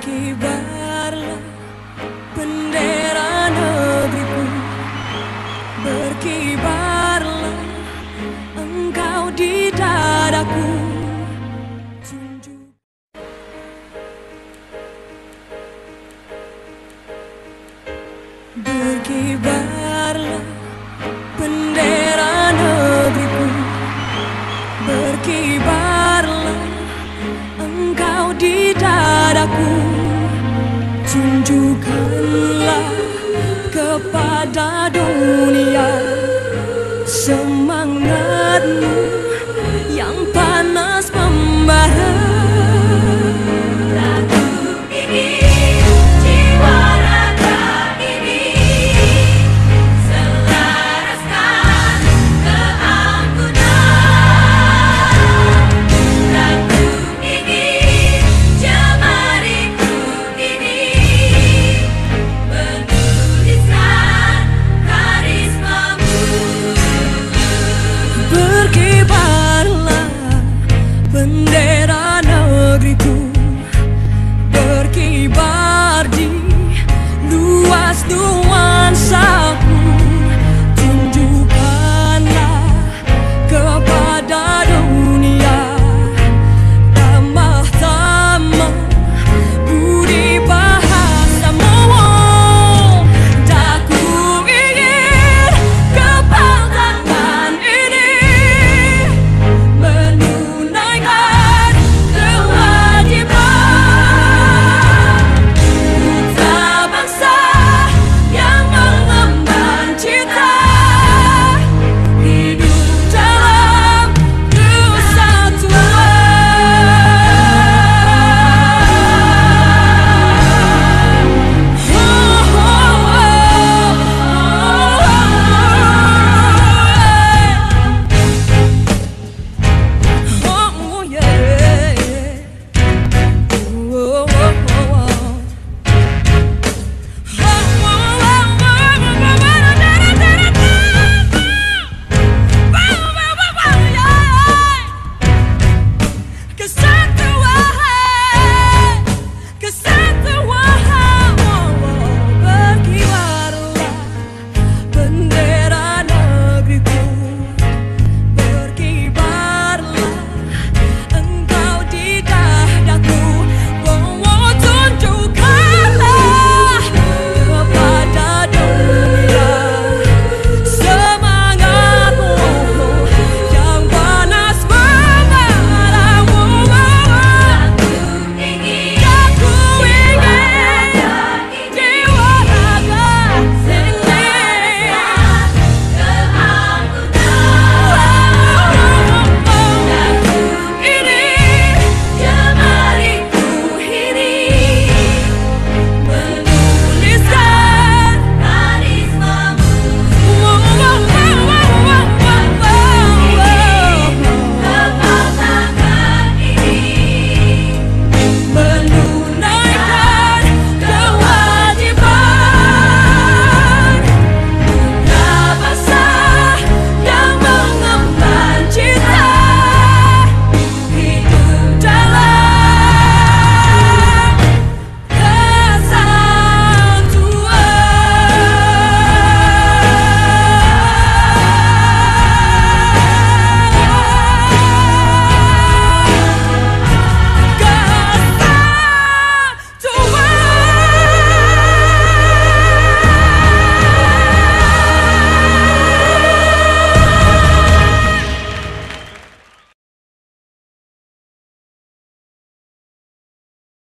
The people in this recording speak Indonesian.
Berkibarlah bendera negeriku. Berkibarlah engkau di dadaku. Tunjuk dadaku Tunjukkanlah kepada dunia Semangatmu bendera negeriku. Berkibar